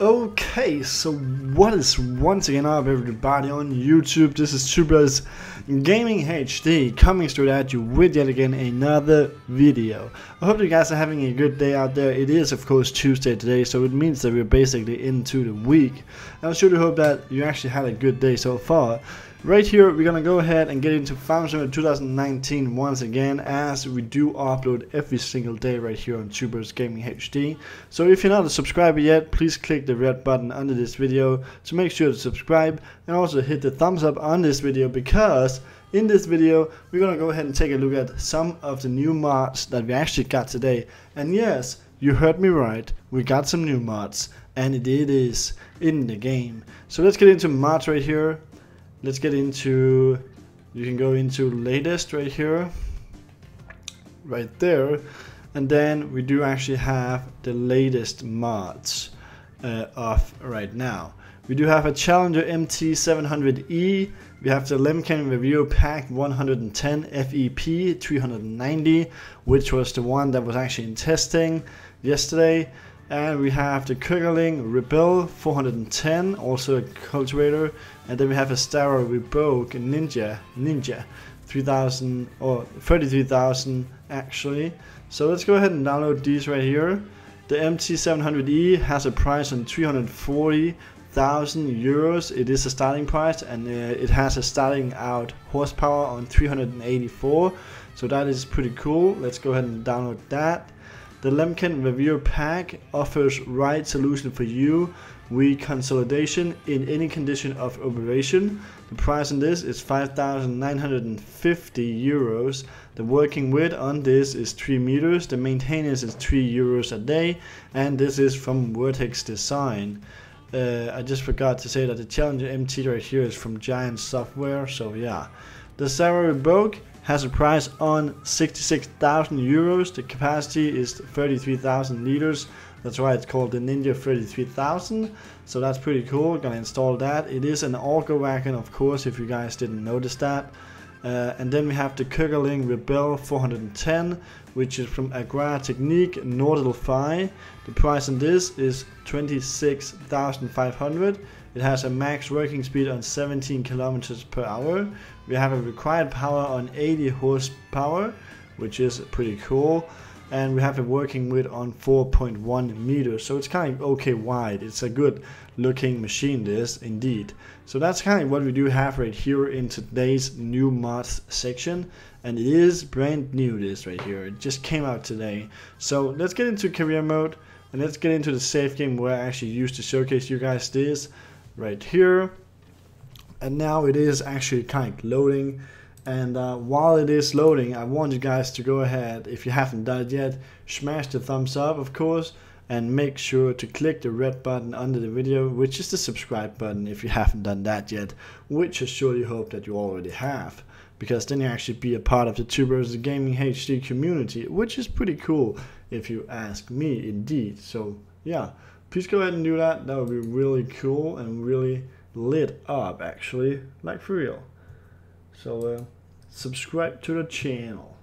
Okay, so what is once again up everybody on YouTube? This is TwoBros Gaming HD coming straight at you with yet again another video. I hope you guys are having a good day out there. It is of course Tuesday today, so it means that we're basically into the week. I sure to hope that you actually had a good day so far. Right here, we're gonna go ahead and get into Farm Simulator 2019 once again, as we do upload every single day right here on TwoBros Gaming HD. So if you're not a subscriber yet, please click the red button under this video to make sure to subscribe, and also hit the thumbs up on this video because in this video, we're gonna go ahead and take a look at some of the new mods that we actually got today. And yes, you heard me right, we got some new mods, and it is in the game. So let's get into mods right here let's get into you can go into latest right here right there. And then we do actually have the latest mods uh, off right now. We do have a Challenger MT700E we have the Lemken Review Pack 110 FEP 390 which was the one that was actually in testing yesterday and we have the Köckerling Rebel 410, also a cultivator. And then we have a Stara Reboke Ninja, Ninja 3000 or 33,000 actually. So let's go ahead and download these right here. The MT700E has a price on 340,000 euros. It is a starting price and uh, it has a starting out horsepower on 384. So that is pretty cool. Let's go ahead and download that. The Lemken Reviewer Pack offers right solution for you with consolidation in any condition of operation. The price on this is 5,950 euros. The working width on this is 3 meters. The maintenance is 3 euros a day. And this is from Vertex Design. Uh, I just forgot to say that the Challenger MT right here is from Giant Software. So yeah. The Stara Reboke has a price on 66,000 euros. The capacity is 33,000 liters. That's why it's called the Ninja 33,000. So that's pretty cool. Gonna install that. It is an auger wagon, of course, if you guys didn't notice that. Uh, and then we have the Köckerling Rebel 410, which is from Agrar Technique Nordelphi. The price on this is 26,500. It has a max working speed on 17 kilometers per hour. We have a required power on 80 horsepower, which is pretty cool. And we have a working width on 4.1 meters, so it's kind of okay wide. It's a good looking machine, this indeed. So that's kind of what we do have right here in today's new mods section. And it is brand new, this right here. It just came out today. So let's get into career mode. And let's get into the safe game where I actually used to showcase you guys this right here and now it is actually kind of loading. And uh, while it is loading I want you guys to go ahead if you haven't done it yet smash the thumbs up of course and make sure to click the red button under the video which is the subscribe button if you haven't done that yet which I surely hope that you already have because then you actually be a part of the TwoBros Gaming HD community which is pretty cool if you ask me indeed. So yeah please go ahead and do that. That would be really cool and really lit up actually like for real. So uh, subscribe to the channel.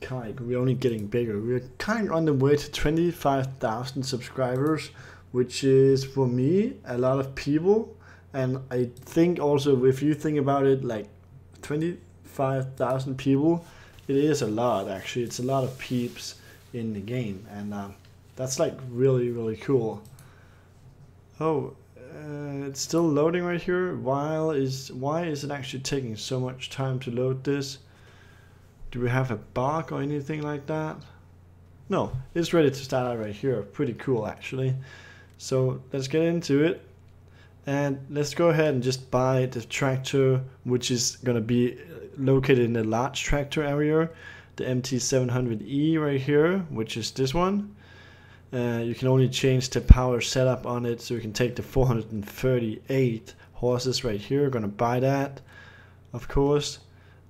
Kind we're only getting bigger. We're kind of on the way to 25,000 subscribers which is for me a lot of people. And I think also if you think about it like 25,000 people it is a lot actually. It's a lot of peeps in the game. And uh, that's like really really cool. Oh uh, it's still loading right here. While is why is it actually taking so much time to load this? Do we have a bug or anything like that? No, it's ready to start out right here. Pretty cool actually. So let's get into it. And let's go ahead and just buy the tractor, which is going to be located in the large tractor area. The MT700E right here, which is this one. Uh, you can only change the power setup on it so you can take the 438 horses right here We're gonna buy that of course.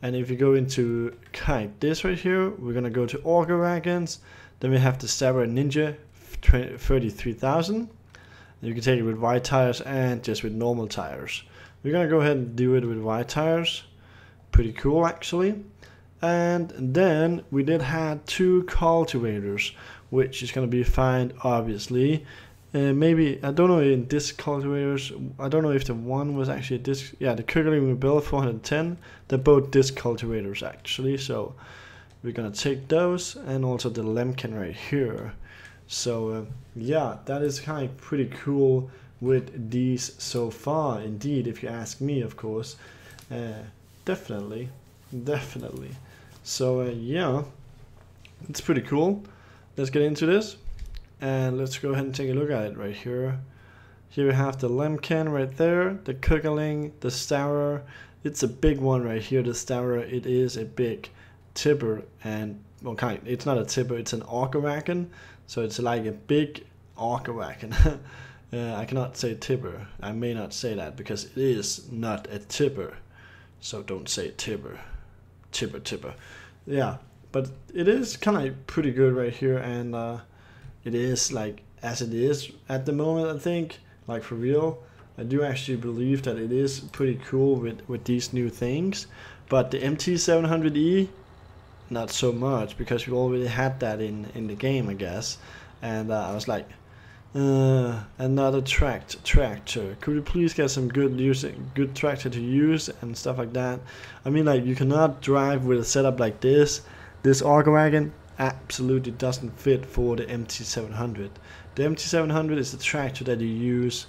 And if you go into kite this right here we're gonna go to auger wagons then we have the Sabre Ninja 33,000 you can take it with white tires and just with normal tires. We're gonna go ahead and do it with white tires. Pretty cool actually. And then we did have two cultivators which is going to be fine, obviously Uh, maybe I don't know in disc cultivators. I don't know if the one was actually a disc. Yeah, the Kirkling Rebel 410. They're both disc cultivators actually. So we're gonna take those and also the Lemken right here. So uh, yeah, that is kind of pretty cool with these so far. Indeed, if you ask me, of course. Uh, definitely, definitely. So uh, yeah, it's pretty cool. Let's get into this and let's go ahead and take a look at it right here. Here we have the Lemken right there, the Kugeling, the Staurer. It's a big one right here, the Staurer. It is a big tipper and, well, kind it's not a tipper, it's an Augerwagon. So it's like a big Augerwagon. uh, I cannot say tipper. I may not say that because it is not a tipper. So don't say tipper. Tipper, tipper. Yeah, but it is kind of pretty good right here and uh, it is like as it is at the moment I think like for real. I do actually believe that it is pretty cool with with these new things but the MT700E not so much because we already had that in in the game I guess. And uh, I was like uh, another tract tractor. Could you please get some good using good tractor to use and stuff like that? I mean like you cannot drive with a setup like this this Auger wagon absolutely doesn't fit for the MT700. The MT700 is the tractor that you use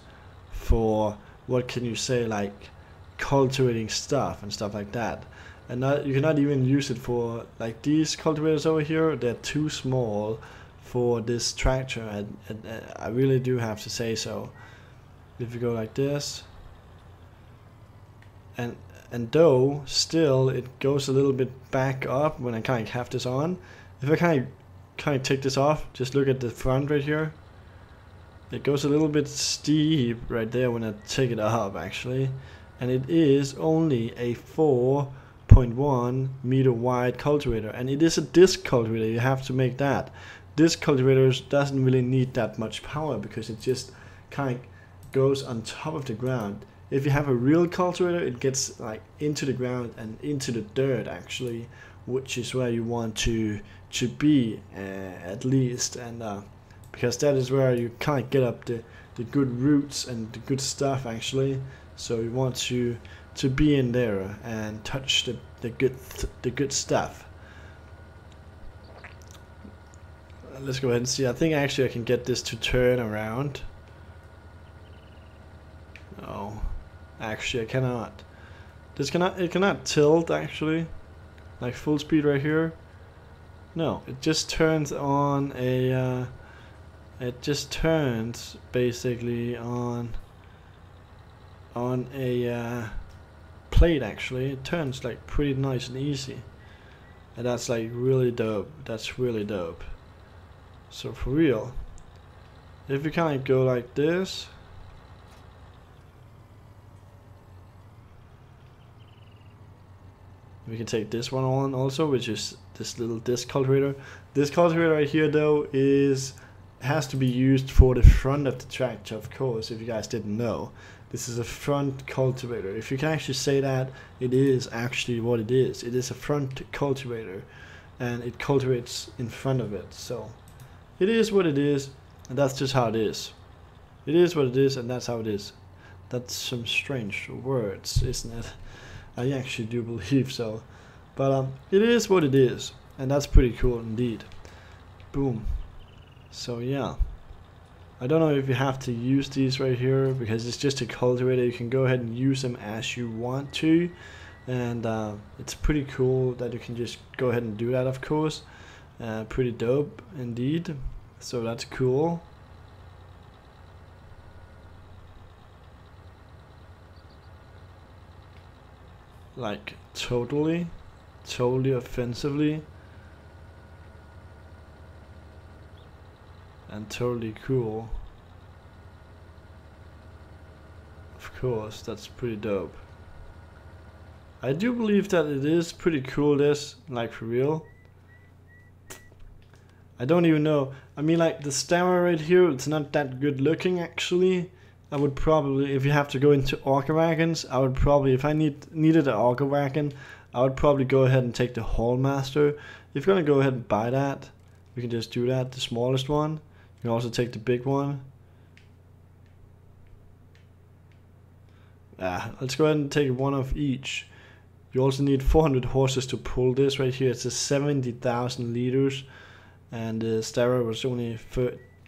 for what can you say like cultivating stuff and stuff like that. And not, you cannot even use it for like these cultivators over here. They're too small for this tractor. And, and, and I really do have to say so. If you go like this, and and though still it goes a little bit back up when I kind of have this on if I kind of kind of take this off just look at the front right here it goes a little bit steep right there when I take it up actually. And it is only a 4.1 meter wide cultivator. And it is a disc cultivator you have to make that. This cultivator doesn't really need that much power because it just kind of goes on top of the ground if you have a real cultivator it gets like into the ground and into the dirt actually which is where you want to to be uh, at least. And uh, because that is where you of get up the the good roots and the good stuff actually. So you want to to be in there and touch the, the good th the good stuff. Let's go ahead and see. I think actually I can get this to turn around oh actually I cannot. This cannot it cannot tilt actually. Like full speed right here. No it just turns on a uh, it just turns basically on on a uh, plate actually. It turns like pretty nice and easy. And that's like really dope. That's really dope. So for real. If you kind of go like this we can take this one on also which is this little disc cultivator. This cultivator right here though is has to be used for the front of the tractor of course if you guys didn't know. This is a front cultivator. If you can actually say that it is actually what it is. It is a front cultivator and it cultivates in front of it. So it is what it is and that's just how it is. It is what it is and that's how it is. That's some strange words isn't it I actually do believe so. But um, it is what it is, and that's pretty cool indeed. Boom. So yeah. I don't know if you have to use these right here because it's just a cultivator. You can go ahead and use them as you want to. And uh, it's pretty cool that you can just go ahead and do that, of course. Uh, pretty dope indeed. So that's cool. Like totally, totally offensively, and totally cool. Of course, that's pretty dope. I do believe that it is pretty cool this, like for real. I don't even know. I mean like the stammer right here, it's not that good looking actually. I would probably, if you have to go into auger wagons, I would probably, if I need needed an auger wagon, I would probably go ahead and take the Hallmaster. If you're going to go ahead and buy that, you can just do that, the smallest one. You can also take the big one. Ah, let's go ahead and take one of each. You also need 400 horses to pull this right here. It's a 70,000 liters and the uh, was only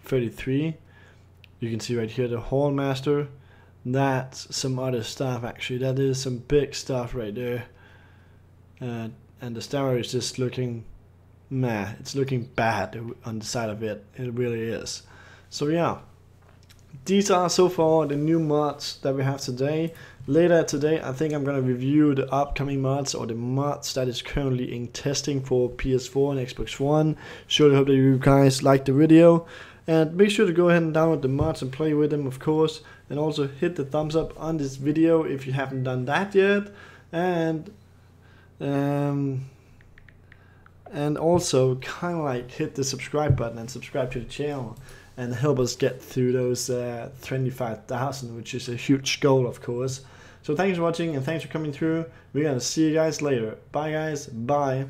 33. You can see right here the Hallmaster. That's some other stuff actually. That is some big stuff right there. Uh, and the Stara is just looking meh. It's looking bad on the side of it. It really is. So yeah. These are so far the new mods that we have today. Later today I think I'm gonna review the upcoming mods or the mods that is currently in testing for PS4 and Xbox One. Surely hope that you guys liked the video. And make sure to go ahead and download the mods and play with them of course. And also hit the thumbs up on this video if you haven't done that yet. And um, and also kind of like hit the subscribe button and subscribe to the channel and help us get through those uh, 25,000 which is a huge goal of course. So thanks for watching and thanks for coming through. We're gonna see you guys later. Bye guys. Bye